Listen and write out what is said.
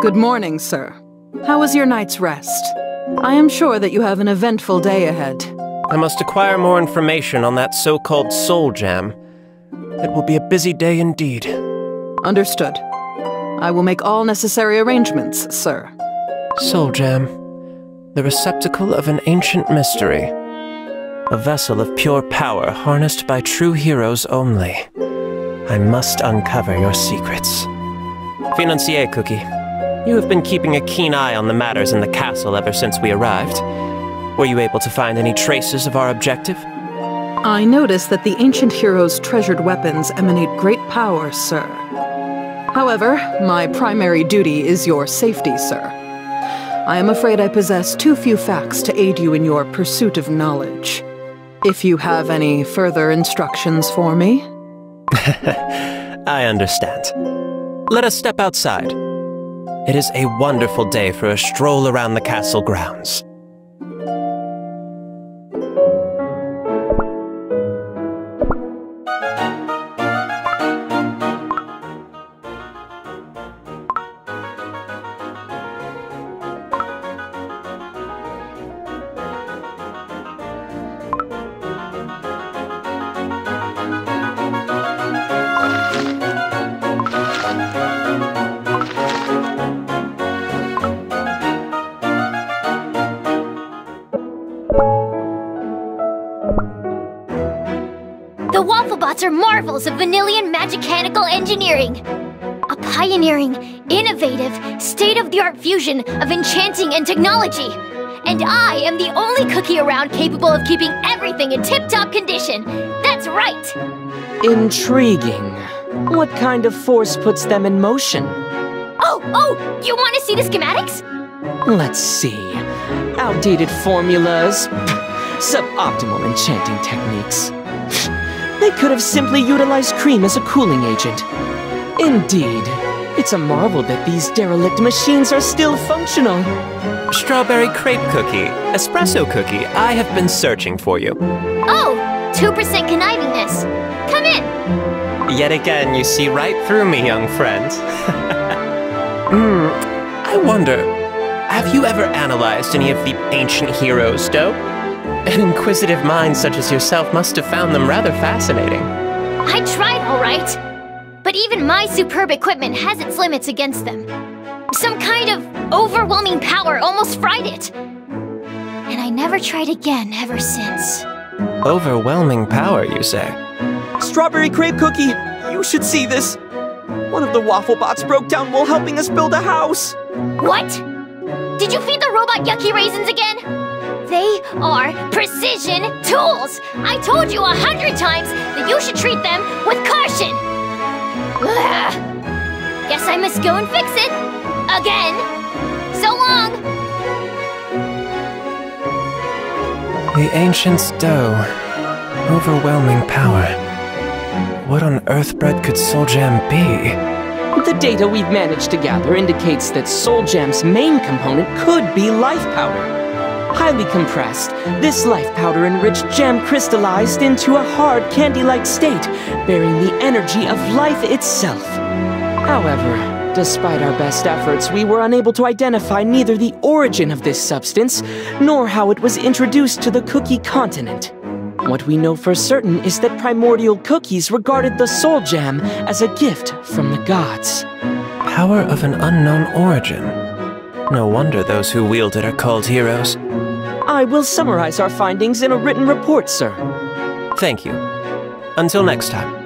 Good morning, sir. How was your night's rest? I am sure that you have an eventful day ahead. I must acquire more information on that so-called soul jam. It will be a busy day indeed. Understood. I will make all necessary arrangements, sir. Soul jam. The receptacle of an ancient mystery. A vessel of pure power harnessed by true heroes only. I must uncover your secrets. Financier Cookie, you have been keeping a keen eye on the matters in the castle ever since we arrived. Were you able to find any traces of our objective? I noticed that the ancient hero's treasured weapons emanate great power, sir. However, my primary duty is your safety, sir. I am afraid I possess too few facts to aid you in your pursuit of knowledge. If you have any further instructions for me? I understand. Let us step outside. It is a wonderful day for a stroll around the castle grounds. Marvels of Vanillian magicanical engineering. A pioneering, innovative, state-of-the-art fusion of enchanting and technology. And I am the only cookie around capable of keeping everything in tip-top condition. That's right! Intriguing. What kind of force puts them in motion? Oh, oh, you want to see the schematics? Let's see. Outdated formulas, suboptimal enchanting techniques. They could have simply utilized cream as a cooling agent. Indeed, it's a marvel that these derelict machines are still functional. Strawberry crepe cookie, espresso cookie, I have been searching for you. Oh, 2% connivingness. Come in. Yet again, you see right through me, young friend. Hmm, I wonder, have you ever analyzed any of the ancient heroes, Doe? An inquisitive mind such as yourself must have found them rather fascinating. I tried, all right. But even my superb equipment has its limits against them. Some kind of overwhelming power almost fried it. And I never tried again ever since. Overwhelming power, you say? Strawberry crepe cookie, you should see this. One of the waffle bots broke down while helping us build a house. What? Did you feed the robot yucky raisins again? They are precision tools! I told you a hundred times that you should treat them with caution! Ugh. Guess I must go and fix it. Again. So long! The Ancient's Doe. Overwhelming power. What on earth bread could Soul Jam be? The data we've managed to gather indicates that Soul Jam's main component could be life powder. Highly compressed, this life powder enriched jam crystallized into a hard candy-like state, bearing the energy of life itself. However, despite our best efforts, we were unable to identify neither the origin of this substance, nor how it was introduced to the cookie continent. What we know for certain is that primordial cookies regarded the soul jam as a gift from the gods. Power of an unknown origin. No wonder those who wield it are called heroes. I will summarize our findings in a written report, sir. Thank you. Until next time.